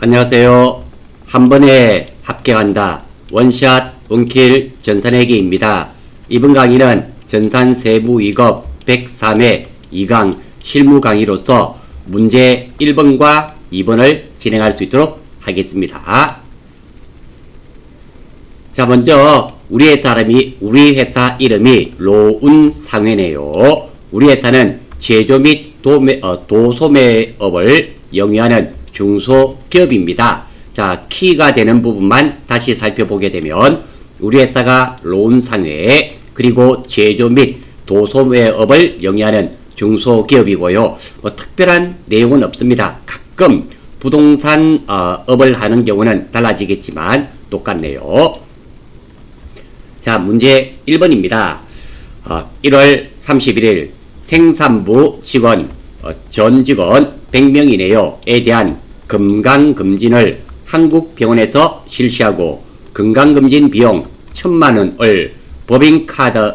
안녕하세요. 한 번에 합격한다. 원샷 원킬 전산회계입니다. 이번 강의는 전산 세부 2급 103회 2강 실무 강의로서 문제 1번과 2번을 진행할 수 있도록 하겠습니다. 자, 먼저 우리 회사름이 우리 회사 이름이 로운상회네요. 우리 회사는 제조 및 도매, 어, 도소매업을 영위하는 중소기업입니다. 자, 키가 되는 부분만 다시 살펴보게 되면 우리 회사가 로운상회 그리고 제조 및 도소매업을 영위하는 중소기업이고요. 뭐 특별한 내용은 없습니다. 가끔 부동산 어, 업을 하는 경우는 달라지겠지만 똑같네요. 자, 문제 1번입니다. 어, 1월 31일 생산부 직원, 어, 전 직원 100명이네요. 에 대한 건강검진을 한국병원에서 실시하고 건강검진 비용 1000만원을 법인카드,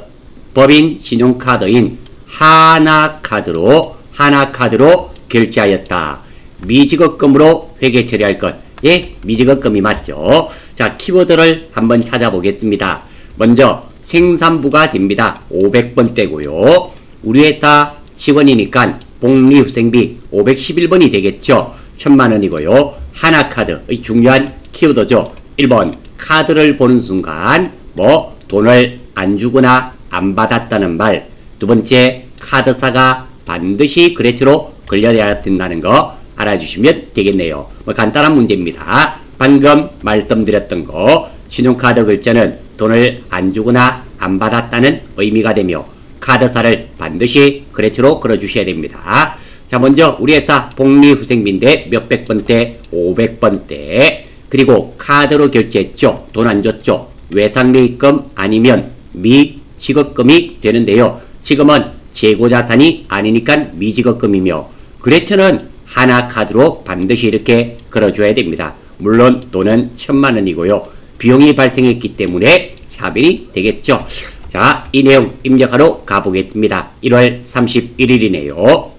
법인 신용카드인 하나카드로, 하나카드로 결제하였다. 미지급금으로 회계 처리할 것. 예, 미지급금이 맞죠. 자, 키워드를 한번 찾아보겠습니다. 먼저 생산부가 됩니다. 500번대고요. 우리 회사 직원이니까 복리후생비 511번이 되겠죠. 1000만원이고요. 하나카드, 중요한 키워드죠. 1번, 카드를 보는 순간 뭐 돈을 안 주거나 안 받았다는 말. 두 번째, 카드사가 반드시 그레트로 걸려야 된다는 거 알아주시면 되겠네요. 뭐 간단한 문제입니다. 방금 말씀드렸던 거 신용카드 글자는 돈을 안 주거나 안 받았다는 의미가 되며 카드사를 반드시 그레트로 걸어주셔야 됩니다. 자 먼저 우리 회사 복리후생비인데 몇백 번대 500번대 그리고 카드로 결제했죠. 돈 안 줬죠. 외상리입금 아니면 미지급금이 되는데요. 지금은 재고자산이 아니니까 미지급금이며 그레트는 하나 카드로 반드시 이렇게 걸어줘야 됩니다. 물론 돈은 천만원이고요. 비용이 발생했기 때문에 차별이 되겠죠. 자, 이 내용 입력하러 가보겠습니다. 1월 31일이네요.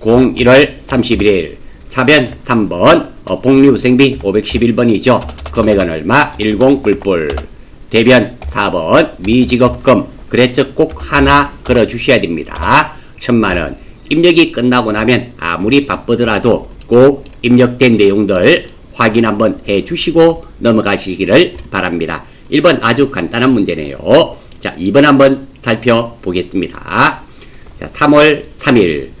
공 1월 31일 차변 3번 어, 복리후생비 511번이죠. 금액은 얼마? 10불불 대변 4번 미지급금 그래서 꼭 하나 걸어주셔야 됩니다. 천만원 입력이 끝나고 나면 아무리 바쁘더라도 꼭 입력된 내용들 확인 한번 해 주시고 넘어가시기를 바랍니다. 1번 아주 간단한 문제네요. 자, 2번 한번 살펴보겠습니다. 자, 3월 3일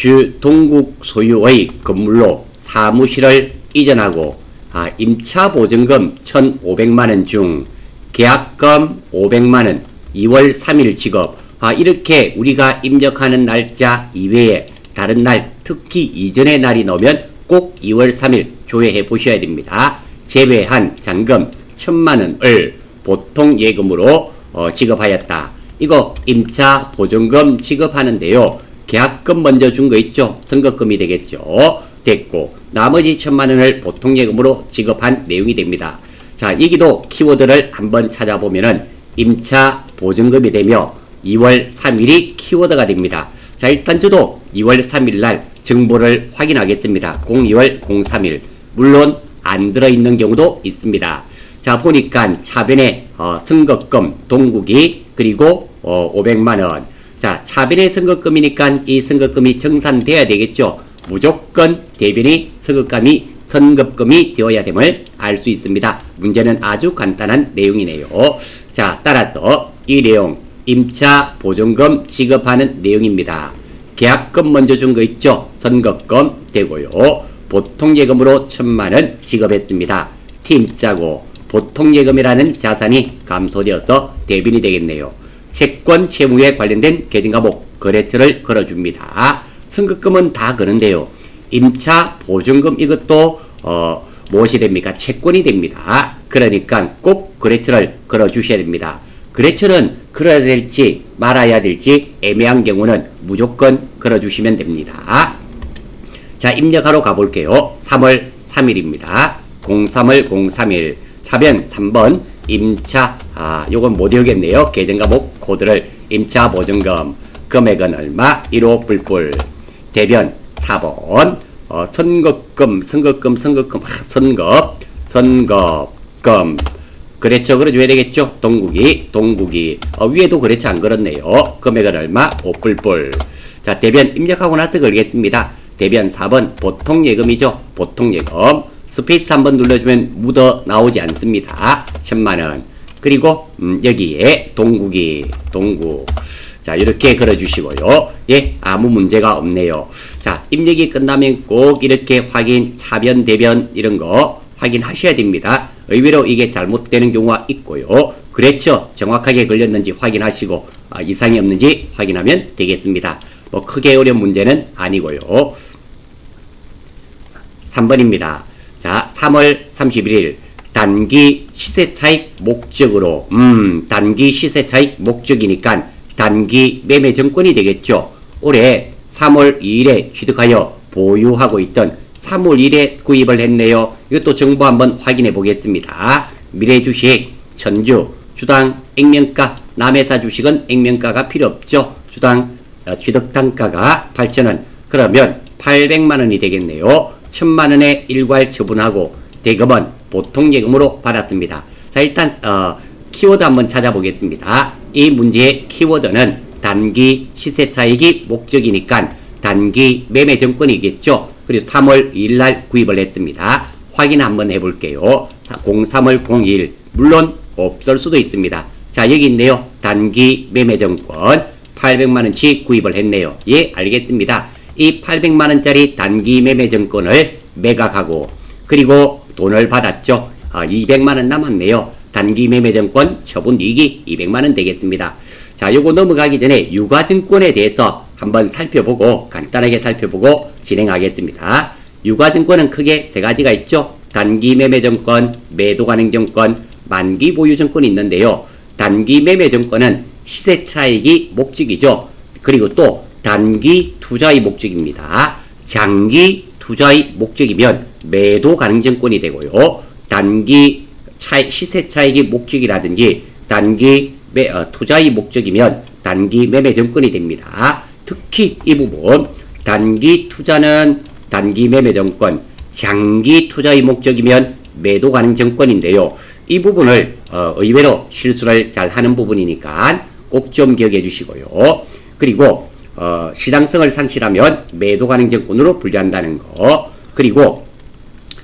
주 동국 소유의 건물로 사무실을 이전하고 아, 임차 보증금 1,500만원 중 계약금 500만원 2월 3일 지급 아, 이렇게 우리가 입력하는 날짜 이외에 다른 날 특히 이전의 날이 나오면 꼭 2월 3일 조회해 보셔야 됩니다. 제외한 잔금 1천만원을 보통 예금으로 어, 지급하였다. 이거 임차 보증금 지급하는데요. 계약금 먼저 준 거 있죠? 선거금이 되겠죠? 됐고 나머지 천만 원을 보통 예금으로 지급한 내용이 됩니다. 자 여기도 키워드를 한번 찾아보면은 임차 보증금이 되며 2월 3일이 키워드가 됩니다. 자 일단 저도 2월 3일 날 정보를 확인하겠습니다. 02월 03일 물론 안 들어있는 경우도 있습니다. 자 보니까 차변에 어, 선거금 동국이 그리고 어, 500만원 자 차변의 선거금이니까 이 선거금이 정산돼야 되겠죠. 무조건 대변이 선거금이 선급금이 되어야 됨을 알 수 있습니다. 문제는 아주 간단한 내용이네요. 자 따라서 이 내용 임차 보증금 지급하는 내용입니다. 계약금 먼저 준 거 있죠? 선거금 되고요. 보통 예금으로 천만 원 지급했습니다. 팀 짜고 보통 예금이라는 자산이 감소되어서 대변이 되겠네요. 채권 채무에 관련된 계정과목 거래처를 걸어줍니다. 선거금은 다 그런데요. 임차 보증금 이것도 어, 무엇이 됩니까? 채권이 됩니다. 그러니까 꼭 거래처를 걸어주셔야 됩니다. 거래처는 걸어야 될지 말아야 될지 애매한 경우는 무조건 걸어주시면 됩니다. 자 입력하러 가볼게요. 3월 3일입니다. 03월 03일 차변 3번 임차 아 요건 못 외우겠네요. 계정 과목 코드를 임차 보증금 금액은 얼마? 1호 뿔뿔. 대변 4번. 어, 선거금, 선거금, 선거금, 아, 선거, 선급금. 그랬죠. 그래 줘야 되겠죠. 동국이, 동국이. 어, 위에도 그렇지 안 그렇네요. 금액은 얼마? 5뿔뿔. 자, 대변 입력하고 나서 걸겠습니다. 대변 4번 보통 예금이죠. 보통 예금. 스페이스 한번 눌러주면 묻어 나오지 않습니다. 천만원. 그리고 음, 여기에 동국이 동국. 자 이렇게 걸어주시고요. 예 아무 문제가 없네요. 자 입력이 끝나면 꼭 이렇게 확인 차변 대변 이런 거 확인하셔야 됩니다. 의외로 이게 잘못되는 경우가 있고요. 그랬죠. 정확하게 걸렸는지 확인하시고 아, 이상이 없는지 확인하면 되겠습니다. 뭐 크게 어려운 문제는 아니고요. 3번입니다. 자, 3월 31일 단기 시세 차익 목적으로 음, 단기 시세 차익 목적이니까 단기 매매 정권이 되겠죠. 올해 3월 2일에 취득하여 보유하고 있던 3월 1일에 구입을 했네요. 이것도 정보 한번 확인해 보겠습니다. 미래 주식, 천주, 주당, 액면가, 남회사 주식은 액면가가 필요 없죠. 주당 어, 취득 단가가 8,000원. 그러면 800만원이 되겠네요. 1000만원의 일괄 처분하고 대금은 보통 예금으로 받았습니다. 자 일단 어, 키워드 한번 찾아보겠습니다. 이 문제의 키워드는 단기 시세 차익이 목적이니까 단기 매매 정권이겠죠. 그리고 3월 2일 날 구입을 했습니다. 확인 한번 해볼게요. 03월 02일 물론 없을 수도 있습니다. 자 여기 있네요. 단기 매매 정권 800만원치 구입을 했네요. 예 알겠습니다. 이 800만원짜리 단기 매매 정권을 매각하고 그리고 돈을 받았죠. 아, 200만원 남았네요. 단기 매매 정권 처분 이익이 200만원 되겠습니다. 자, 요거 넘어가기 전에 유가증권에 대해서 한번 살펴보고 간단하게 살펴보고 진행하겠습니다. 유가증권은 크게 세 가지가 있죠. 단기 매매 정권, 매도 가능 정권, 만기 보유 정권이 있는데요. 단기 매매 정권은 시세 차익이 목적이죠. 그리고 또 단기 투자의 목적입니다. 장기 투자의 목적이면 매도 가능 정권이 되고요. 단기 차이, 시세 차익이 목적이라든지 단기 매, 어, 투자의 목적이면 단기 매매 정권이 됩니다. 특히 이 부분 단기 투자는 단기 매매 정권, 장기 투자의 목적이면 매도 가능 정권인데요. 이 부분을 어, 의외로 실수를 잘 하는 부분이니까 꼭 좀 기억해 주시고요. 그리고 어, 시장성을 상실하면 매도 가능 정권으로 분류한다는 거. 그리고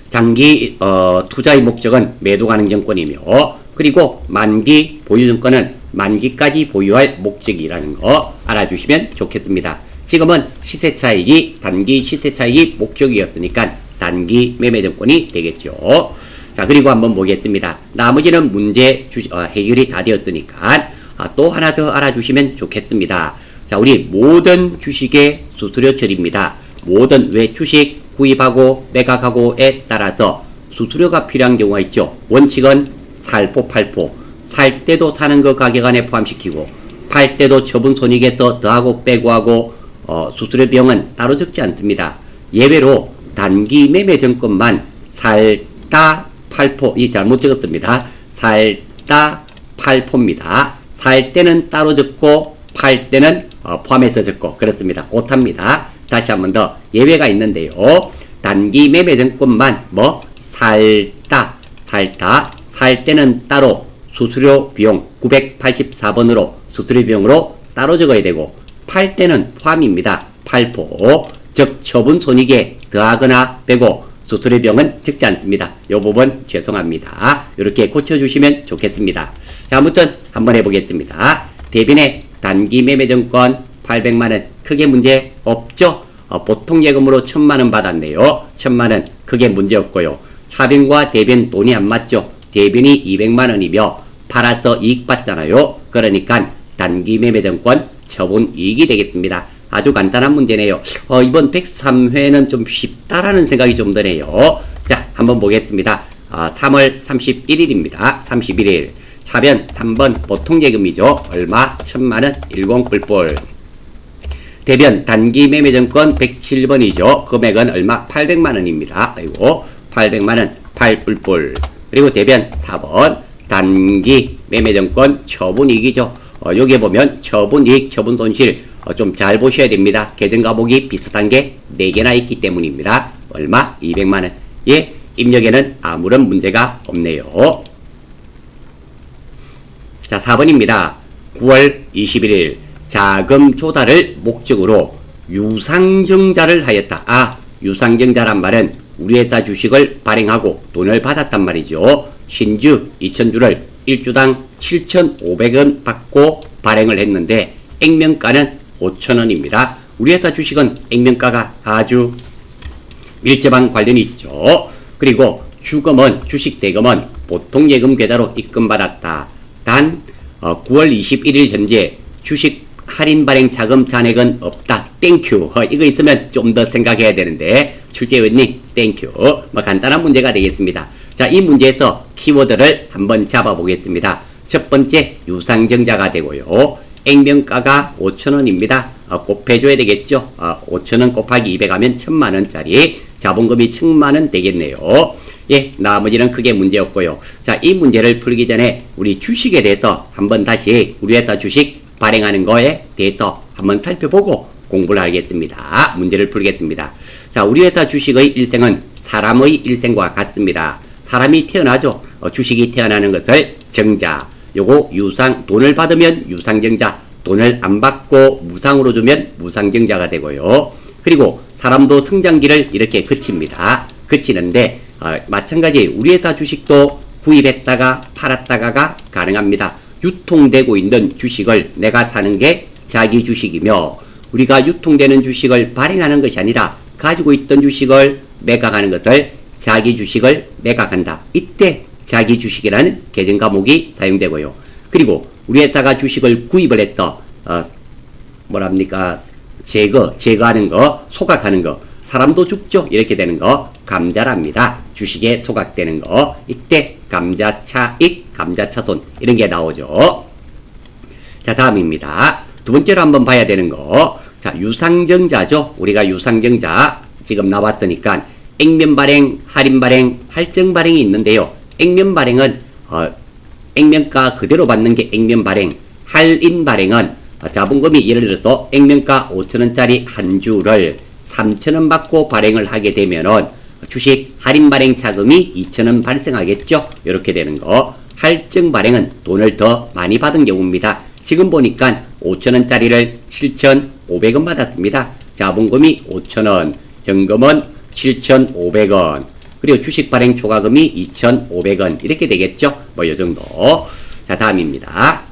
장기 어, 투자의 목적은 매도 가능 정권이며 그리고 만기 보유 정권은 만기까지 보유할 목적이라는 거 알아주시면 좋겠습니다. 지금은 시세 차익이 단기 시세 차익이 목적이었으니까 단기 매매 정권이 되겠죠. 자 그리고 한번 보겠습니다. 나머지는 문제 주, 어, 해결이 다 되었으니까 아, 또 하나 더 알아주시면 좋겠습니다. 자 우리 모든 주식의 수수료 처리입니다. 모든 왜 주식 구입하고 매각하고에 따라서 수수료가 필요한 경우가 있죠. 원칙은 살포 팔포 살 때도 사는 거 가격 안에 포함시키고 팔 때도 처분 손익에서 더하고 빼고 하고 어, 수수료 비용은 따로 적지 않습니다. 예외로 단기 매매 정권만 살다 팔포 이 잘못 적었습니다. 살다 팔포입니다. 살 때는 따로 적고 팔 때는 어, 포함해서 적고 그렇습니다. 오탑니다. 다시 한 번 더 예외가 있는데요. 단기 매매 정권만 뭐 살다 살다 살 때는 따로 수수료 비용 984번으로 수수료 비용으로 따로 적어야 되고 팔 때는 포함입니다. 팔포 즉 처분 손익에 더하거나 빼고 수수료 비용은 적지 않습니다. 이 부분 죄송합니다. 이렇게 고쳐주시면 좋겠습니다. 자 아무튼 한번 해보겠습니다. 대변의 단기 매매 정권 800만원 크게 문제 없죠? 어, 보통 예금으로 1000만원 받았네요. 1000만원 크게 문제 없고요. 차변과 대변 돈이 안 맞죠? 대변이 200만원이며 팔아서 이익 받잖아요. 그러니까 단기 매매 정권 처분 이익이 되겠습니다. 아주 간단한 문제네요. 어, 이번 103회는 좀 쉽다라는 생각이 좀 드네요. 자, 한번 보겠습니다. 어, 3월 31일입니다. 31일. 차변 3번 보통 예금이죠. 얼마? 천만원 10뿔뿔. 대변 단기 매매정권 107번이죠. 금액은 얼마? 800만원입니다. 그리고 800만원 8뿔뿔. 그리고 대변 4번 단기 매매정권 처분이익이죠. 어, 여기에 보면 처분이익, 처분손실 어, 좀 잘 보셔야 됩니다. 계정 과목이 비슷한 게 4개나 있기 때문입니다. 얼마? 200만원. 예, 입력에는 아무런 문제가 없네요. 자, 4번입니다. 9월 21일 자금 조달을 목적으로 유상증자를 하였다. 아, 유상증자란 말은 우리 회사 주식을 발행하고 돈을 받았단 말이죠. 신주 2천주를 1주당 7,500원 받고 발행을 했는데 액면가는 5천원입니다. 우리 회사 주식은 액면가가 아주 밀접한 관련이 있죠. 그리고 주금은 주식 대금은 보통 예금 계좌로 입금받았다. 단 9월 21일 현재 주식 할인 발행 차금 잔액은 없다. Thank you. 어, 이거 있으면 좀 더 생각해야 되는데 출제위원님 thank you. 뭐 간단한 문제가 되겠습니다. 자, 이 문제에서 키워드를 한번 잡아보겠습니다. 첫 번째 유상증자가 되고요. 액면가가 5천원입니다. 어, 곱해줘야 되겠죠. 어, 5천원 곱하기 200 하면 1천만원짜리 자본금이 1천만원 되겠네요. 예, 나머지는 크게 문제 없고요. 자, 이 문제를 풀기 전에 우리 주식에 대해서 한번 다시 우리 회사 주식 발행하는 거에 대해서 한번 살펴보고 공부를 하겠습니다. 문제를 풀겠습니다. 자, 우리 회사 주식의 일생은 사람의 일생과 같습니다. 사람이 태어나죠. 어, 주식이 태어나는 것을 정자, 요거 유상, 돈을 받으면 유상정자, 돈을 안 받고 무상으로 주면 무상정자가 되고요. 그리고 사람도 성장기를 이렇게 그칩니다. 그치는데 어, 마찬가지 우리 회사 주식도 구입했다가 팔았다가가 가능합니다. 유통되고 있는 주식을 내가 사는 게 자기 주식이며 우리가 유통되는 주식을 발행하는 것이 아니라 가지고 있던 주식을 매각하는 것을 자기 주식을 매각한다. 이때 자기 주식이라는 계정 과목이 사용되고요. 그리고 우리 회사가 주식을 구입을 했다. 어, 뭐랍니까? 제거, 제거하는 거, 소각하는 거. 사람도 죽죠. 이렇게 되는 거 감자랍니다. 주식에 소각되는 거. 이때 감자차익, 감자차손 이런 게 나오죠. 자, 다음입니다. 두 번째로 한번 봐야 되는 거. 자, 유상증자죠. 우리가 유상증자 지금 나왔으니까 액면 발행, 할인 발행, 할증 발행이 있는데요. 액면 발행은 어, 액면가 그대로 받는 게 액면 발행, 할인 발행은 자본금이 예를 들어서 액면가 5천원짜리 한 주를 3천원 받고 발행을 하게 되면은 주식 할인 발행 차금이 2천원 발생하겠죠. 이렇게 되는 거. 할증 발행은 돈을 더 많이 받은 경우입니다. 지금 보니까 5천원짜리를 7,500원 받았습니다. 자본금이 5천원, 현금은 7,500원, 그리고 주식 발행 초과금이 2,500원 이렇게 되겠죠. 뭐 이 정도. 자 다음입니다.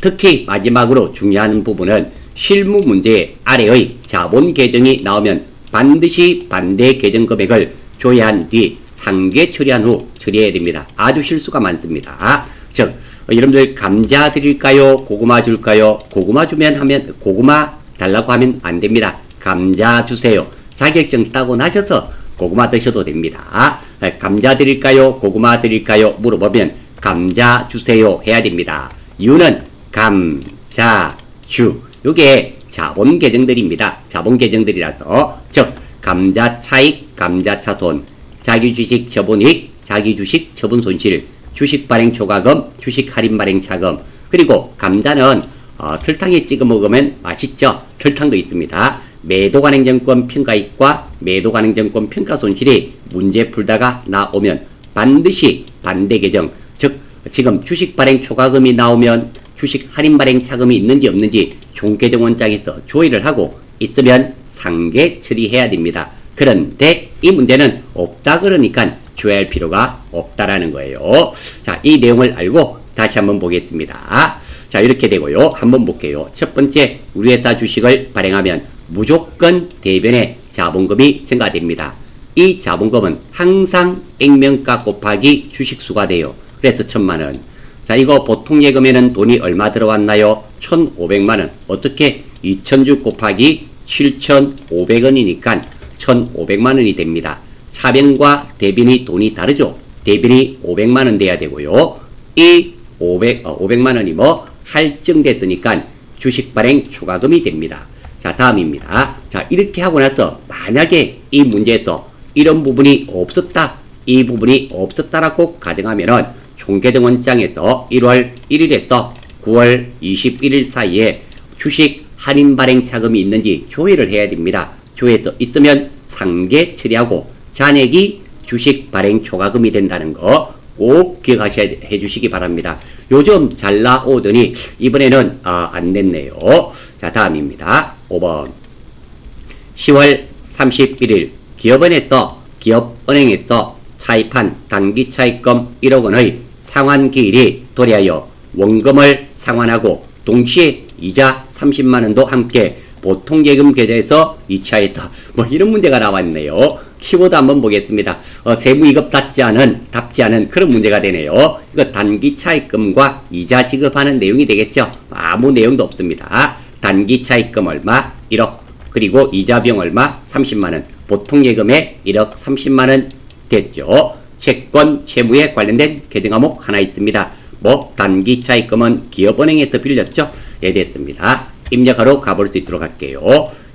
특히 마지막으로 중요한 부분은 실무 문제 아래의 자본 계정이 나오면 반드시 반대 계정 금액을 조회한 뒤 상계 처리한 후 처리해야 됩니다. 아주 실수가 많습니다. 즉 여러분들 감자 드릴까요? 고구마 줄까요? 고구마 주면 하면 고구마 달라고 하면 안 됩니다. 감자 주세요. 자격증 따고 나셔서 고구마 드셔도 됩니다. 감자 드릴까요? 고구마 드릴까요? 물어보면 감자 주세요 해야 됩니다. 이유는 감자 주 요게 자본 계정들입니다. 자본 계정들이라서 즉 감자 차익, 감자 차손, 자기 주식 처분익, 자기 주식 처분 손실, 주식 발행 초과금, 주식 할인 발행 차금 그리고 감자는 어, 설탕에 찍어 먹으면 맛있죠. 설탕도 있습니다. 매도 관행정권 평가익과 매도 관행정권 평가 손실이 문제 풀다가 나오면 반드시 반대 계정 즉 지금 주식 발행 초과금이 나오면 주식 할인 발행 차금이 있는지 없는지 종계정 원장에서 조회를 하고 있으면 상계 처리해야 됩니다. 그런데 이 문제는 없다 그러니까 조회할 필요가 없다라는 거예요. 자, 이 내용을 알고 다시 한번 보겠습니다. 자, 이렇게 되고요. 한번 볼게요. 첫 번째, 우리 회사 주식을 발행하면 무조건 대변의 자본금이 증가됩니다. 이 자본금은 항상 액면가 곱하기 주식수가 돼요. 그래서 천만원. 자, 이거 보통 예금에는 돈이 얼마 들어왔나요? 1,500만원. 어떻게? 2,000주 곱하기 7,500원이니까 1,500만원이 됩니다. 차변과 대변이 돈이 다르죠? 대변이 500만원 돼야 되고요. 이 500, 어, 500만원이 뭐 할증됐으니까 주식 발행 초과금이 됩니다. 자, 다음입니다. 자, 이렇게 하고 나서 만약에 이 문제에서 이런 부분이 없었다. 이 부분이 없었다라고 가정하면은 총계정원장에서 1월 1일에서 9월 21일 사이에 주식 할인 발행 차금이 있는지 조회를 해야 됩니다. 조회해서 있으면 상계 처리하고 잔액이 주식 발행 초과금이 된다는 거 꼭 기억하셔야 해 주시기 바랍니다. 요즘 잘 나오더니 이번에는 아, 안 냈네요. 자 다음입니다. 5번 10월 31일 기업은에 떠 기업은행에 떠 차입한 단기 차입금 1억 원의 상환기일이 도래하여 원금을 상환하고 동시에 이자 30만 원도 함께 보통 예금 계좌에서 이체하였다. 뭐 이런 문제가 나왔네요. 키보드 한번 보겠습니다. 어, 세무 이급 답지 않은, 답지 않은 그런 문제가 되네요. 이거 단기 차입금과 이자 지급하는 내용이 되겠죠. 아무 내용도 없습니다. 단기 차입금 얼마? 1억. 그리고 이자 비용 얼마? 30만 원. 보통 예금에 1억 30만 원 됐죠. 채권, 채무에 관련된 계정 과목 하나 있습니다. 뭐 단기 차입금은 기업은행에서 빌렸죠. 예, 됐습니다. 입력하러 가볼 수 있도록 할게요.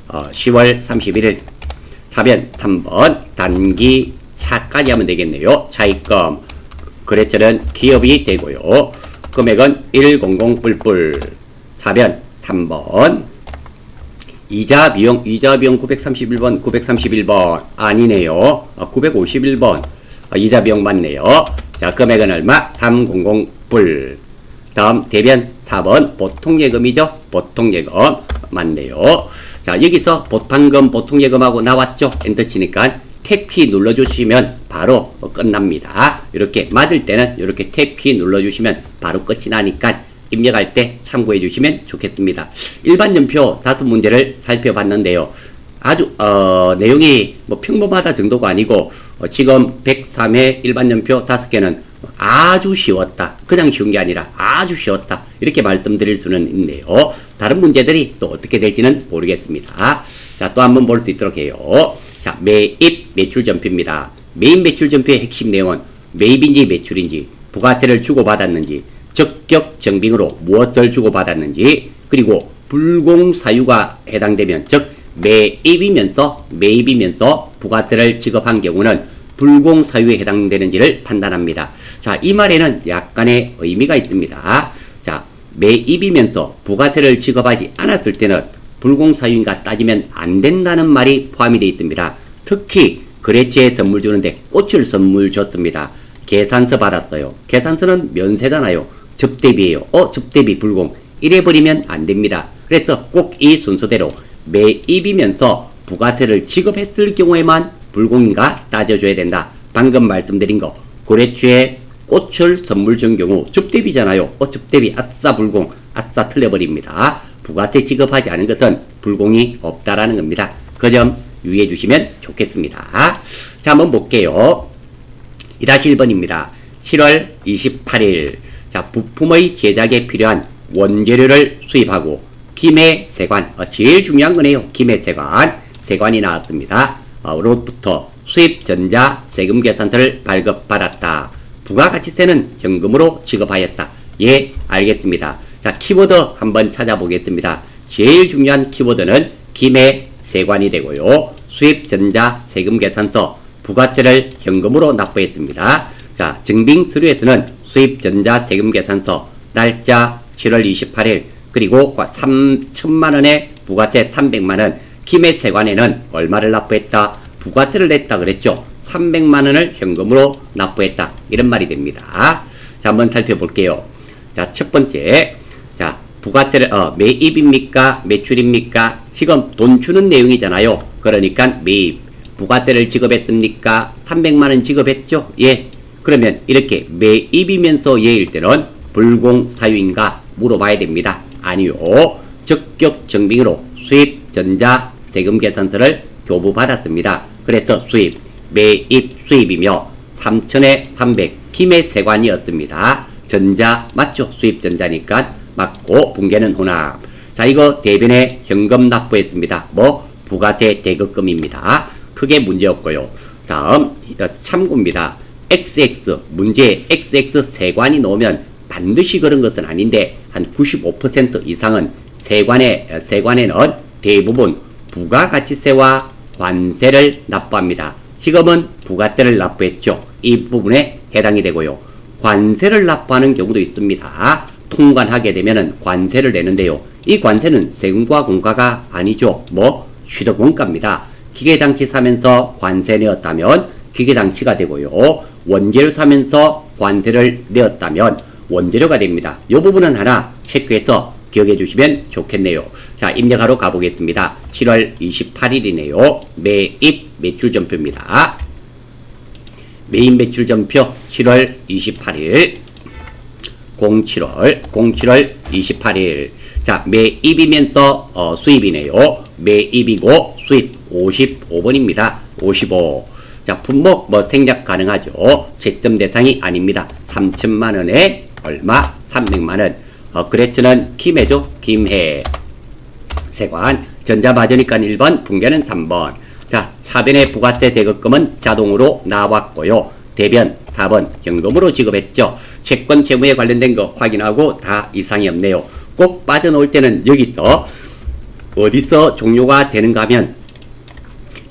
어, 10월 31일 차변 3번 단기 차까지 하면 되겠네요. 차입금 거래처는 기업이 되고요. 금액은 100 뿔뿔 차변 3번 이자 비용 이자 비용 931번 931번 아니네요. 어, 951번 어, 이자 비용 맞네요. 자 금액은 얼마? 300불 다음 대변 4번 보통 예금이죠. 보통 예금 맞네요. 자 여기서 방금 보통 예금하고 나왔죠. 엔터 치니까 탭키 눌러주시면 바로 끝납니다. 이렇게 맞을 때는 이렇게 탭키 눌러주시면 바로 끝이 나니까 입력할 때 참고해 주시면 좋겠습니다. 일반 연표 다섯 문제를 살펴봤는데요. 아주 어, 내용이 뭐 평범하다 정도가 아니고 어, 지금 103회 일반 연표 다섯 개는 아주 쉬웠다. 그냥 쉬운 게 아니라 아주 쉬웠다. 이렇게 말씀드릴 수는 있네요. 다른 문제들이 또 어떻게 될지는 모르겠습니다. 자, 또 한번 볼 수 있도록 해요. 자, 매입 매출 전표입니다. 매입 매출 전표의 핵심 내용은 매입인지 매출인지 부가세를 주고받았는지 적격 정빙으로 무엇을 주고받았는지 그리고 불공사유가 해당되면 즉 매입이면서 매입이면서 부가세를 지급한 경우는 불공사유에 해당되는지를 판단합니다. 자, 이 말에는 약간의 의미가 있습니다. 자, 매입이면서 부가세를 지급하지 않았을 때는 불공사유인가 따지면 안 된다는 말이 포함이 되어 있습니다. 특히 거래처에 선물 주는데 꽃을 선물 줬습니다. 계산서 받았어요. 계산서는 면세잖아요. 접대비예요. 어, 접대비 불공. 이래버리면 안 됩니다. 그래서 꼭 이 순서대로 매입이면서 부가세를 지급했을 경우에만 불공인가 따져줘야 된다. 방금 말씀드린 거 고래추에 꽃을 선물 준 경우 접대비잖아요. 어, 접대비 아싸 불공 아싸 틀려버립니다. 부가세 지급하지 않은 것은 불공이 없다라는 겁니다. 그 점 유의해 주시면 좋겠습니다. 자 한번 볼게요. 2-1번입니다. 7월 28일 자 부품의 제작에 필요한 원재료를 수입하고 김해 세관 어, 제일 중요한 거네요. 김해 세관 세관이 나왔습니다. 어, 로부터 수입 전자 세금 계산서를 발급받았다. 부가가치세는 현금으로 지급하였다. 예, 알겠습니다. 자, 키보드 한번 찾아보겠습니다. 제일 중요한 키보드는 김해 세관이 되고요. 수입 전자 세금 계산서 부가세를 현금으로 납부했습니다. 자, 증빙 서류에서는 수입 전자 세금 계산서 날짜 7월 28일 그리고 3천만 원의 부가세 300만 원 김해 세관에는 얼마를 납부했다? 부가세를 냈다 그랬죠. 300만 원을 현금으로 납부했다. 이런 말이 됩니다. 자, 한번 살펴볼게요. 자, 첫 번째. 자, 부가세를 어, 매입입니까? 매출입니까? 지금 돈 주는 내용이잖아요. 그러니까 매입. 부가세를 지급했습니까? 300만 원 지급했죠? 예. 그러면 이렇게 매입이면서 예일 때는 불공사유인가 물어봐야 됩니다. 아니요. 적격 증빙으로 수입 전자 세금 계산서를 교부받았습니다. 그래서 수입, 매입 수입이며 3천에 300 김의 세관이었습니다. 전자 맞죠? 수입 전자니까 맞고 분계는 혼합. 자 이거 대변에 현금 납부했습니다. 뭐 부가세 대급금입니다. 크게 문제없고요. 다음 참고입니다. XX 문제 XX 세관이 나오면 반드시 그런 것은 아닌데 한 95% 이상은 세관에 세관에는 대부분 부가가치세와 관세를 납부합니다. 지금은 부가세를 납부했죠. 이 부분에 해당이 되고요. 관세를 납부하는 경우도 있습니다. 통관하게 되면은 관세를 내는데요. 이 관세는 세금과 공가가 아니죠. 뭐 취득원가입니다. 기계장치 사면서 관세 내었다면 기계장치가 되고요. 원재료 사면서 관세를 내었다면 원재료가 됩니다. 이 부분은 하나 체크해서 기억해 주시면 좋겠네요. 자, 입력하러 가보겠습니다. 7월 28일이네요. 매입 매출 전표입니다. 메인 매출 전표 7월 28일 07월 07월 28일 자 매입이면서 어, 수입이네요. 매입이고 수입 55번입니다. 55. 자 품목 뭐 생략 가능하죠. 채점 대상이 아닙니다. 3천만 원에 얼마? 300만 원. 어, 그레츠는 김해죠. 김해. 세관 전자마저니까 1번 붕괴는 3번. 자 차변의 부가세 대급금은 자동으로 나왔고요. 대변 4번 현금으로 지급했죠. 채권 채무에 관련된 거 확인하고 다 이상이 없네요. 꼭 빠져놓을 때는 여기서 어디서 종료가 되는가 하면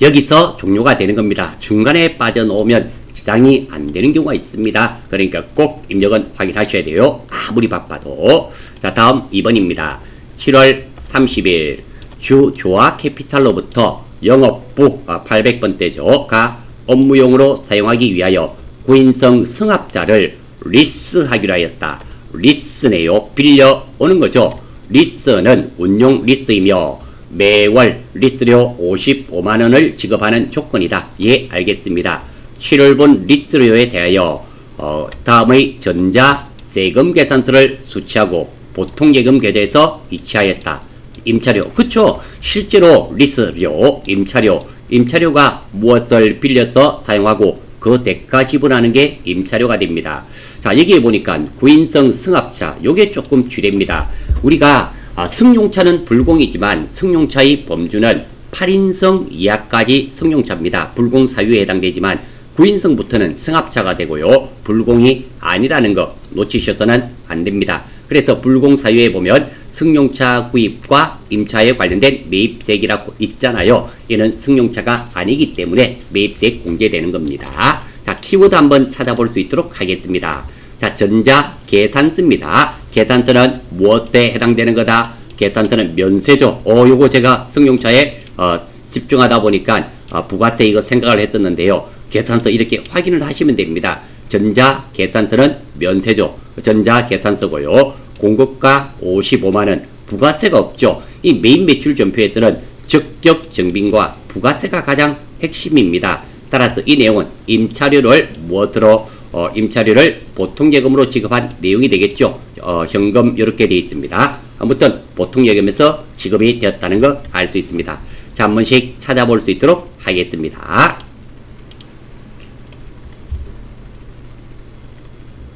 여기서 종료가 되는 겁니다. 중간에 빠져놓으면 지장이 안 되는 경우가 있습니다. 그러니까 꼭 입력은 확인하셔야 돼요. 아무리 바빠도. 자, 다음 2번입니다. 7월 30일 주 조화 캐피탈로부터 영업부 800번대죠. 아, 가 업무용으로 사용하기 위하여 구인승 승합차를 리스하기로 하였다. 리스네요. 빌려오는 거죠. 리스는 운용 리스이며 매월 리스료 55만원을 지급하는 조건이다. 예, 알겠습니다. 7월분 리스료에 대하여 어, 다음의 전자 세금 계산서를 수취하고 보통 예금 계좌에서 이체하였다. 임차료. 그쵸? 실제로 리스료, 임차료, 임차료가 무엇을 빌려서 사용하고 그 대가 지불하는 게 임차료가 됩니다. 자, 여기에 보니까 구인성 승합차, 요게 조금 주례입니다. 우리가 아, 승용차는 불공이지만 승용차의 범주는 8인승 이하까지 승용차입니다. 불공 사유에 해당되지만 9인승부터는 승합차가 되고요. 불공이 아니라는 거 놓치셔서는 안 됩니다. 그래서 불공 사유에 보면 승용차 구입과 임차에 관련된 매입세액이라고 있잖아요. 이는 승용차가 아니기 때문에 매입세액 공제되는 겁니다. 자, 키워드 한번 찾아볼 수 있도록 하겠습니다. 자, 전자 계산서입니다. 계산서는 무엇에 해당되는 거다? 계산서는 면세죠. 어, 요거 제가 승용차에 어, 집중하다 보니까 어, 부가세 이거 생각을 했었는데요. 계산서 이렇게 확인을 하시면 됩니다. 전자 계산서는 면세죠. 전자 계산서고요. 공급가 55만원, 부가세가 없죠. 이 메인 매출 전표에서는 적격 정빈과 부가세가 가장 핵심입니다. 따라서 이 내용은 임차료를 무엇으로 어, 임차료를 보통예금으로 지급한 내용이 되겠죠. 어, 현금 이렇게 되어 있습니다. 아무튼 보통예금에서 지급이 되었다는 거 알 수 있습니다. 번씩 찾아볼 수 있도록 하겠습니다.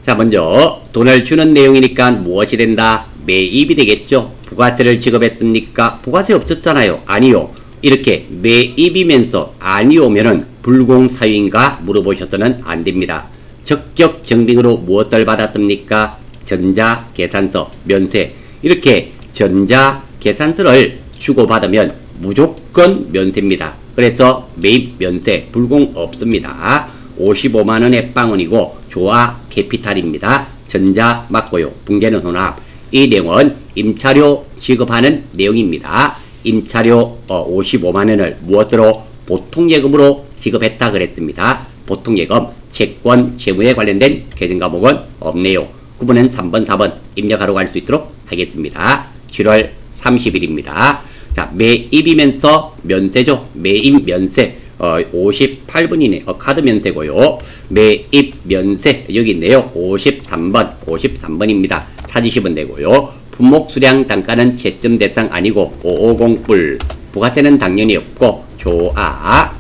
자, 먼저 돈을 주는 내용이니까 무엇이 된다? 매입이 되겠죠. 부가세를 지급했습니까? 부가세 없었잖아요. 아니요. 이렇게 매입이면서 아니오면은 불공사유인가 물어보셔서는 안 됩니다. 적격 정빙으로 무엇을 받았습니까? 전자 계산서, 면세. 이렇게 전자 계산서를 주고받으면 무조건 면세입니다. 그래서 매입 면세 불공 없습니다. 55만원 의 빵원이고 조화 캐피탈입니다. 전자 맞고요. 붕괴는 혼합. 이 내용은 임차료 지급하는 내용입니다. 임차료 55만원을 어, 무엇으로 보통 예금으로 지급했다 그랬습니다. 보통 예금 채권 채무에 관련된 계정 과목은 없네요. 구분은 3번 4번 입력하러 갈 수 있도록 하겠습니다. 7월 30일입니다. 자 매입이면서 면세죠. 매입 면세 어, 58분이네. 어, 카드 면세고요. 매입 면세 여기 있네요. 53번, 53번입니다. 찾으시면 되고요. 품목 수량 단가는 채점 대상 아니고 550불. 부가세는 당연히 없고 조아.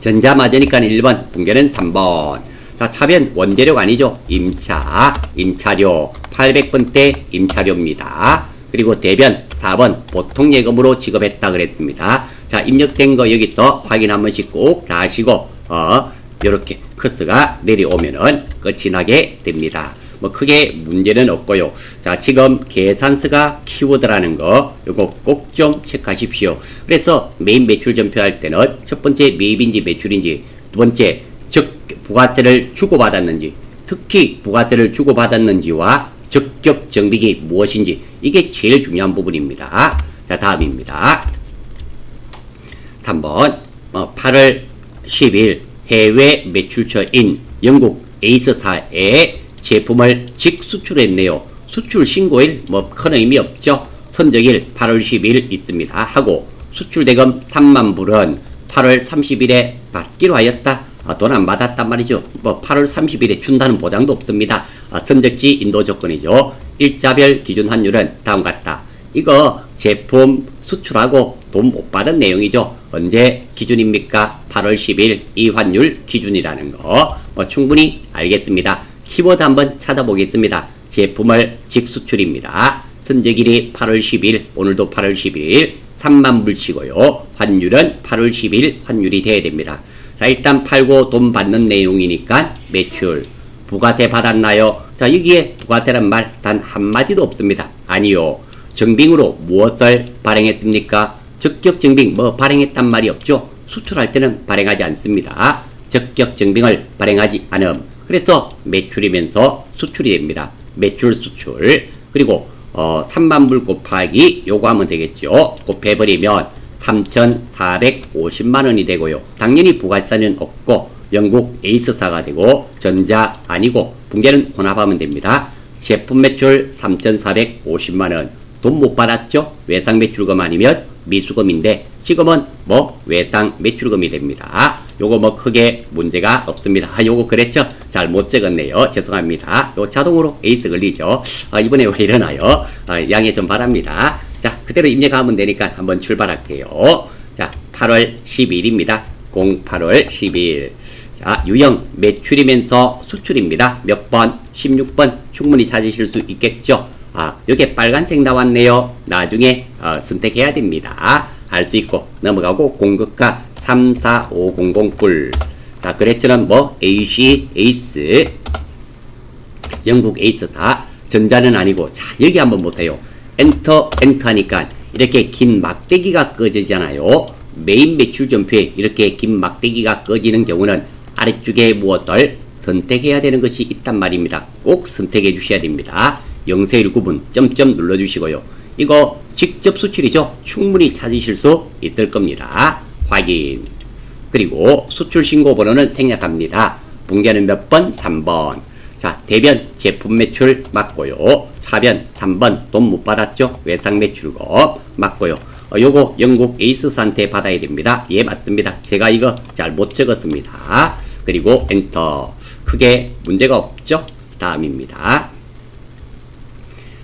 전자마저니까 1번, 붕괴는 3번. 자, 차변 원재료가 아니죠. 임차, 임차료 800번대 임차료입니다. 그리고 대변 4번 보통 예금으로 지급했다 그랬습니다. 자, 입력된 거 여기 또 확인 한 번씩 꼭 다 하시고, 어, 요렇게 커서가 내려오면은 끝이 나게 됩니다. 뭐 크게 문제는 없고요. 자, 지금 계산서가 키워드라는 거 요거 꼭 좀 체크하십시오. 그래서 매입 매출 전표할 때는 첫 번째 매입인지 매출인지 두 번째 즉 부가세를 주고받았는지 특히 부가세를 주고받았는지와 적격 정비기 무엇인지 이게 제일 중요한 부분입니다. 자 다음입니다. 3번 어, 8월 10일 해외 매출처인 영국 에이스사에 제품을 직수출했네요. 수출 신고일 뭐 큰 의미 없죠. 선적일 8월 10일 있습니다. 하고 수출 대금 3만 불은 8월 30일에 받기로 하였다. 아, 돈 안 받았단 말이죠. 뭐 8월 30일에 준다는 보장도 없습니다. 아, 선적지 인도 조건이죠. 일자별 기준 환율은 다음 같다. 이거 제품 수출하고 돈 못 받은 내용이죠. 언제 기준입니까? 8월 10일 이 환율 기준이라는 거. 뭐 충분히 알겠습니다. 키워드 한번 찾아보겠습니다. 제품을 직수출입니다. 선제일이 8월 10일, 오늘도 8월 10일 3만 불치고요. 환율은 8월 10일 환율이 돼야 됩니다. 자, 일단 팔고 돈 받는 내용이니까 매출. 부가세 받았나요? 자, 여기에 부가세란 말 단 한마디도 없습니다. 아니요. 정빙으로 무엇을 발행했습니까? 적격 정빙 뭐 발행했단 말이 없죠. 수출할 때는 발행하지 않습니다. 적격 정빙을 발행하지 않음. 그래서 매출이면서 수출이 됩니다. 매출 수출. 그리고 어, 3만 불 곱하기 요거 하면 되겠죠. 곱해버리면 3,450만 원이 되고요. 당연히 부가세는 없고 영국 에이스사가 되고 전자 아니고 붕괴는 혼합하면 됩니다. 제품 매출 3,450만 원. 돈 못 받았죠? 외상 매출금 아니면 미수금인데 지금은 뭐 외상 매출금이 됩니다. 요거 뭐 크게 문제가 없습니다. 아, 요거 그랬죠? 잘 못 적었네요. 죄송합니다. 요 자동으로 에이스 걸리죠? 아, 이번에 왜 이러나요? 아, 양해 좀 바랍니다. 자, 그대로 입력하면 되니까 한번 출발할게요. 자, 8월 10일입니다. 08월 10일. 자, 유형 매출이면서 수출입니다. 몇 번? 16번 충분히 찾으실 수 있겠죠? 아, 여기 빨간색 나왔네요. 나중에 어, 선택해야 됩니다. 알 수 있고 넘어가고 공급가 34500불. 자, 그랬처럼 뭐 AC, 에이스, 영국 에이스사, 전자는 아니고 자, 여기 한번 보세요. 엔터, 엔터 하니까 이렇게 긴 막대기가 꺼지잖아요. 매입 매출 전표에 이렇게 긴 막대기가 꺼지는 경우는 아래쪽에 무엇을 선택해야 되는 것이 있단 말입니다. 꼭 선택해 주셔야 됩니다. 영세율 구분 점점 눌러주시고요. 이거 직접 수출이죠. 충분히 찾으실 수 있을 겁니다. 확인. 그리고 수출 신고 번호는 생략합니다. 분개는 몇 번? 3번. 자, 대변 제품 매출 맞고요. 차변 3번 돈 못 받았죠? 외상 매출금 맞고요. 어, 요거 영국 에이스한테 받아야 됩니다. 예, 맞습니다. 제가 이거 잘 못 적었습니다. 그리고 엔터. 크게 문제가 없죠? 다음입니다.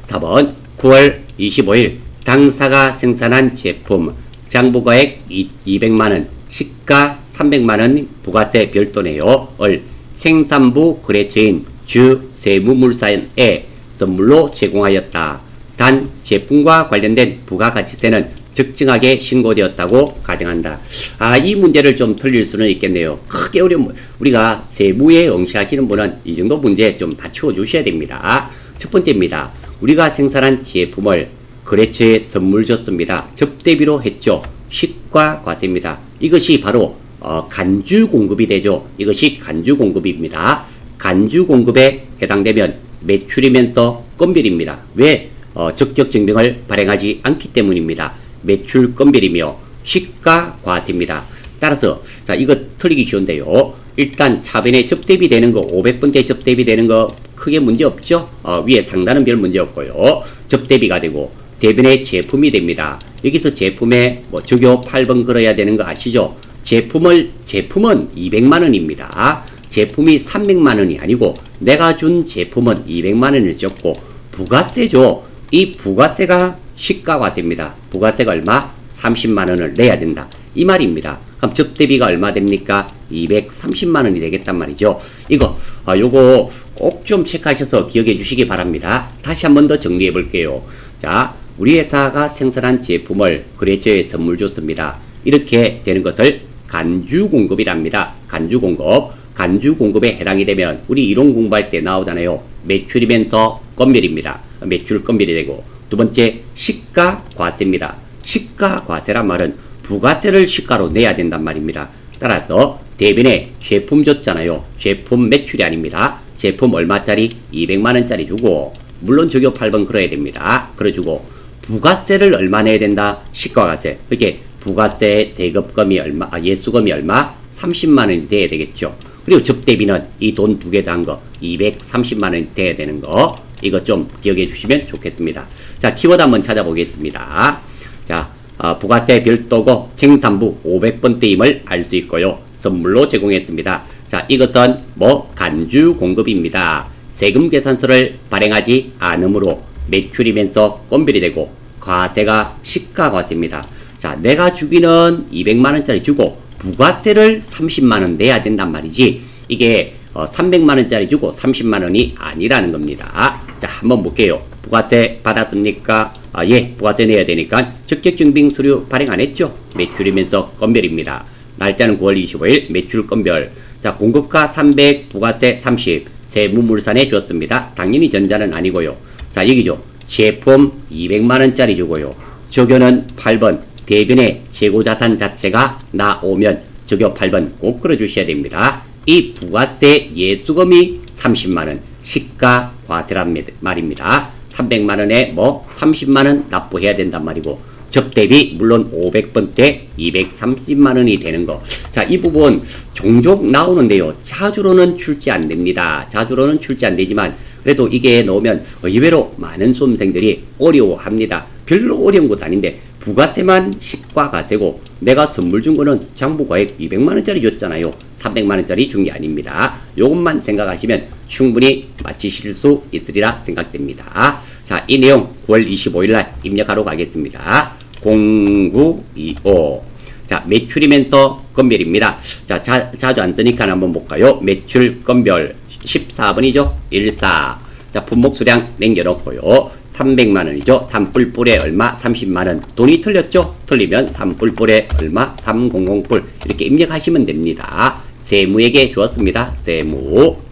4번 9월 25일 당사가 생산한 제품 장부가액 200만원 시가 300만원 부가세 별도네요. 을 생산부 거래처인 주 세무물산에 선물로 제공하였다. 단 제품과 관련된 부가가치세는 적정하게 신고되었다고 가정한다. 아, 이 문제를 좀 틀릴 수는 있겠네요. 크게 어려운, 우리가 세무에 응시하시는 분은 이 정도 문제 좀 받쳐 주셔야 됩니다. 첫 번째입니다. 우리가 생산한 제품을 거래처에 선물 줬습니다. 접대비로 했죠. 식과 과세입니다. 이것이 바로 어, 간주 공급이 되죠. 이것이 간주 공급입니다. 간주 공급에 해당되면 매출이면서 건별입니다. 왜? 어, 적격 증빙을 발행하지 않기 때문입니다. 매출 건별이며 시가 과세입니다. 따라서 자 이거 틀리기 쉬운데요. 일단 차변에 접대비 되는 거 500번째 접대비 되는 거 크게 문제 없죠. 어, 위에 상단은 별 문제 없고요. 접대비가 되고 대변의 제품이 됩니다. 여기서 제품에 뭐 조교 8번 걸어야 되는 거 아시죠? 제품을 제품은 200만 원입니다. 제품이 300만 원이 아니고 내가 준 제품은 200만 원을 줬고 부가세죠. 이 부가세가 시가화됩니다. 부가세가 얼마? 30만 원을 내야 된다. 이 말입니다. 그럼 접대비가 얼마 됩니까? 230만 원이 되겠단 말이죠. 이거 아, 요거 꼭 좀 체크하셔서 기억해 주시기 바랍니다. 다시 한 번 더 정리해 볼게요. 자, 우리 회사가 생산한 제품을 거래처에 선물 줬습니다. 이렇게 되는 것을 간주 공급이랍니다. 간주 공급. 간주 공급에 해당이 되면 우리 이론 공부할 때 나오잖아요. 매출이면서 건멸입니다. 매출 건멸이 되고 두 번째 시가 과세입니다. 시가 과세란 말은 부가세를 시가로 내야 된단 말입니다. 따라서 대변에 제품 줬잖아요. 제품 매출이 아닙니다. 제품 얼마짜리? 200만원짜리 주고 물론 저기 8번 걸어야 됩니다. 걸어주고 부가세를 얼마 내야 된다? 시가가세. 그게 부가세 대급금이 얼마, 아, 예수금이 얼마? 30만 원이 돼야 되겠죠. 그리고 접대비는 이 돈 두 개 다 한 거 230만 원이 돼야 되는 거 이거 좀 기억해 주시면 좋겠습니다. 자 키워드 한번 찾아보겠습니다. 자 어, 부가세 별도고 생산부 500번대임을 알 수 있고요. 선물로 제공했습니다. 자 이것은 뭐 간주 공급입니다. 세금 계산서를 발행하지 않으므로 매출이면서 건별이 되고 과세가 시가과세입니다. 자 내가 주기는 200만원짜리 주고 부가세를 30만원 내야 된단 말이지 이게 어, 300만원짜리 주고 30만원이 아니라는 겁니다. 자 한번 볼게요. 부가세 받았습니까? 아, 예 부가세 내야 되니까 적격증빙 서류 발행 안 했죠? 매출이면서 건별입니다. 날짜는 9월 25일 매출 건별 자 공급가 300 부가세 30 세무물산에 줬습니다. 당연히 전자는 아니고요. 자 여기죠. 제품 200만원짜리 주고요. 적요는 8번 대변의 재고 자산 자체가 나오면 적요 8번 꼭 끌어주셔야 됩니다. 이 부가세 예수금이 30만원 시가 과세란 말입니다. 300만원에 뭐 30만원 납부해야 된단 말이고 접대비 물론 500번 때 230만원이 되는 거. 자, 이 부분 종종 나오는데요. 자주로는 출제 안 됩니다. 자주로는 출제 안 되지만 그래도 이게 나오면 의외로 많은 수험생들이 어려워합니다. 별로 어려운 것도 아닌데 부가세만 시과가세고 내가 선물 준 거는 장부가액 200만원짜리 줬잖아요. 300만원짜리 준 게 아닙니다. 요것만 생각하시면 충분히 맞히실 수 있으리라 생각됩니다. 자, 이 내용 9월 25일 날 입력하러 가겠습니다. 0925 자, 매출이면서 건별입니다. 자, 자, 자주 안 뜨니까 한번 볼까요? 매출 건별 14번이죠? 14. 자, 품목 수량 남겨놓고요. 300만원이죠. 3뿔뿔에 얼마? 30만원. 돈이 틀렸죠? 틀리면 3뿔뿔에 얼마? 300뿔. 이렇게 입력하시면 됩니다. 세무에게 주었습니다. 세무.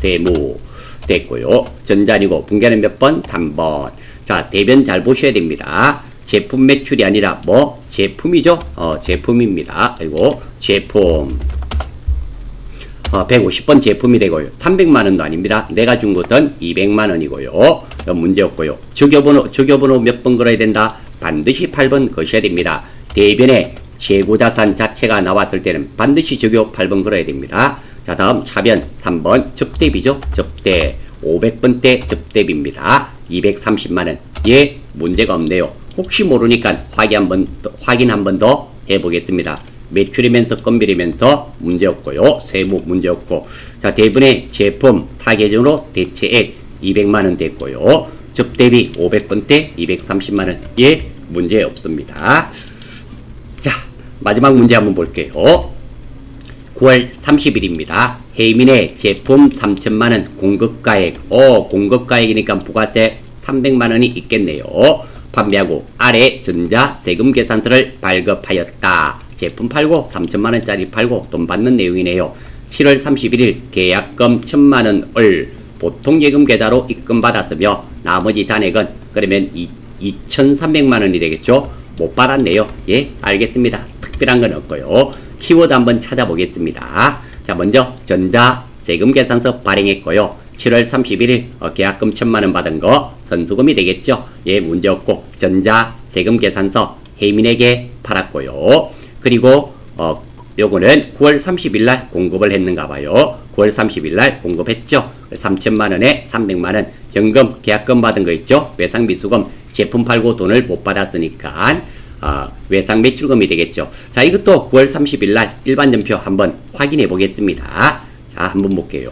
세무. 됐고요. 전자니고 분계는 몇 번? 3번. 자, 대변 잘 보셔야 됩니다. 제품 매출이 아니라 뭐? 제품이죠? 어, 제품입니다. 그리고 제품. 어, 150번 제품이 되고요. 300만원도 아닙니다. 내가 준 것은 200만원이고요. 문제없고요. 적여번호, 적여번호 몇 번 걸어야 된다? 반드시 8번 거셔야 됩니다. 대변에 재고자산 자체가 나왔을 때는 반드시 적여 8번 걸어야 됩니다. 자, 다음 차변 3번 접대비죠. 접대 500번대 접대비입니다. 230만원. 예, 문제가 없네요. 혹시 모르니까 확인 한 번, 확인 한 번 더 해보겠습니다. 매출이면서 건별이면서 문제없고요. 세무 문제없고 자 대분의 제품 타계정으로 대체액 200만원 됐고요. 접대비 500번대 230만원 예 문제없습니다. 자 마지막 문제 한번 볼게요. 9월 30일입니다. 해민의 제품 3천만원 공급가액 어 공급가액이니까 부가세 300만원이 있겠네요. 판매하고 아래 전자 세금 계산서를 발급하였다. 제품 팔고 3천만원짜리 팔고 돈 받는 내용이네요. 7월 31일 계약금 1천만원을 보통 예금 계좌로 입금받았으며 나머지 잔액은 그러면 2,300만원이 되겠죠. 못 받았네요. 예, 알겠습니다. 특별한 건 없고요. 키워드 한번 찾아보겠습니다. 자, 먼저 전자 세금 계산서 발행했고요. 7월 31일 어, 계약금 1천만원 받은 거 선수금이 되겠죠. 예, 문제없고 전자 세금 계산서 혜민에게 팔았고요. 그리고 어, 요거는 9월 30일 날 공급을 했는가 봐요. 9월 30일 날 공급했죠. 3천만 원에 300만 원 현금 계약금 받은 거 있죠. 외상 미수금 제품 팔고 돈을 못 받았으니까 어, 외상 매출금이 되겠죠. 자, 이것도 9월 30일 날 일반 전표 한번 확인해 보겠습니다. 자, 한번 볼게요.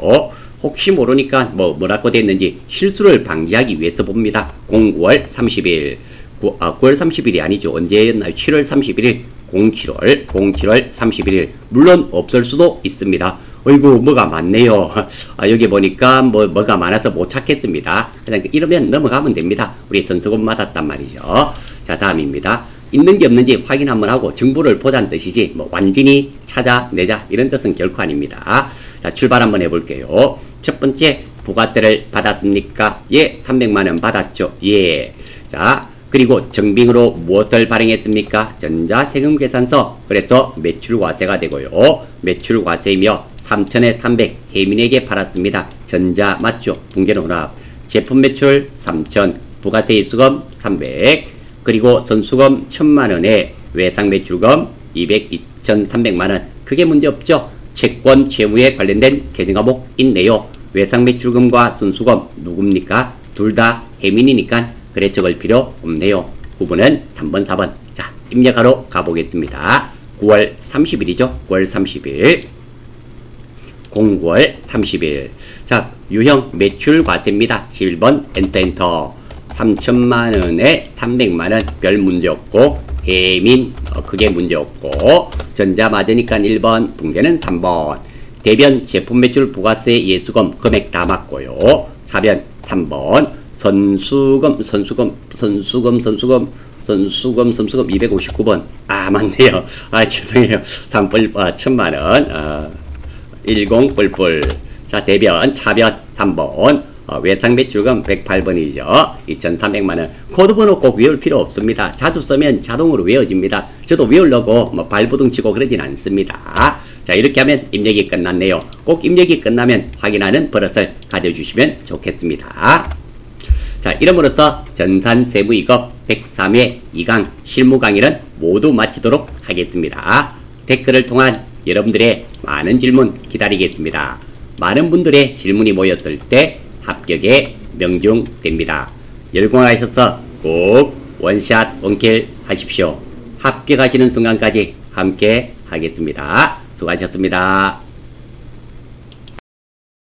혹시 모르니까 뭐 뭐라고 됐는지 실수를 방지하기 위해서 봅니다. 09월 30일 9, 아, 9월 30일이 아니죠. 언제였나요? 7월 31일 07월 07월 31일 물론 없을 수도 있습니다. 어이구 뭐가 많네요. 아, 여기 보니까 뭐 뭐가 많아서 못 찾겠습니다. 그냥 이러면 넘어가면 됩니다. 우리 선수금 받았단 말이죠. 자 다음입니다. 있는지 없는지 확인 한번 하고 정보를 보자는 뜻이지 뭐 완전히 찾아내자 이런 뜻은 결코 아닙니다. 자 출발 한번 해볼게요. 첫 번째 부가세를 받았습니까? 예 300만원 받았죠. 예. 자 그리고 정빙으로 무엇을 발행했습니까? 전자세금 계산서. 그래서 매출과세가 되고요. 매출과세이며 3천에 300 해민에게 팔았습니다. 전자 맞죠? 붕괴는 혼합. 제품 매출 3천, 부가세 입수금 300, 그리고 선수금 1천만 원에 외상 매출금 200, 2,300만 원. 그게 문제 없죠. 채권 채무에 관련된 계정 과목 있네요. 외상 매출금과 선수금 누굽니까? 둘 다 해민이니까 그래 적을 필요 없네요. 구분은 3번, 4번. 자, 입력하러 가보겠습니다. 9월 30일이죠. 9월 30일. 09월 30일. 자, 유형 매출 과세입니다. 11번 엔터 엔터. 3천만 원에 300만 원. 별 문제 없고 해민 어, 그게 문제 없고 전자 맞으니까 1번 분개는 3번. 대변 제품 매출 부가세 예수금 금액 다 맞고요. 차변 3번. 선수금 선수금 선수금 선수금 선수금 선수금 259번. 아 맞네요. 아 죄송해요. 3뿔 아, 천만 원. 아, 10 뿔뿔 자 대변 차변 3번 어, 외상 매출금 108번이죠. 2,300만원. 코드번호 꼭 외울 필요 없습니다. 자주 쓰면 자동으로 외워집니다. 저도 외우려고 뭐 발부둥 치고 그러진 않습니다. 자, 이렇게 하면 입력이 끝났네요. 꼭 입력이 끝나면 확인하는 버릇을 가져주시면 좋겠습니다. 자, 이름으로써 전산 세부 이급 103회 2강 실무 강의는 모두 마치도록 하겠습니다. 댓글을 통한 여러분들의 많은 질문 기다리겠습니다. 많은 분들의 질문이 모였을 때 합격에 명중됩니다. 열공하셔서 꼭 원샷 원킬 하십시오. 합격하시는 순간까지 함께 하겠습니다. 수고하셨습니다.